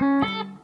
around.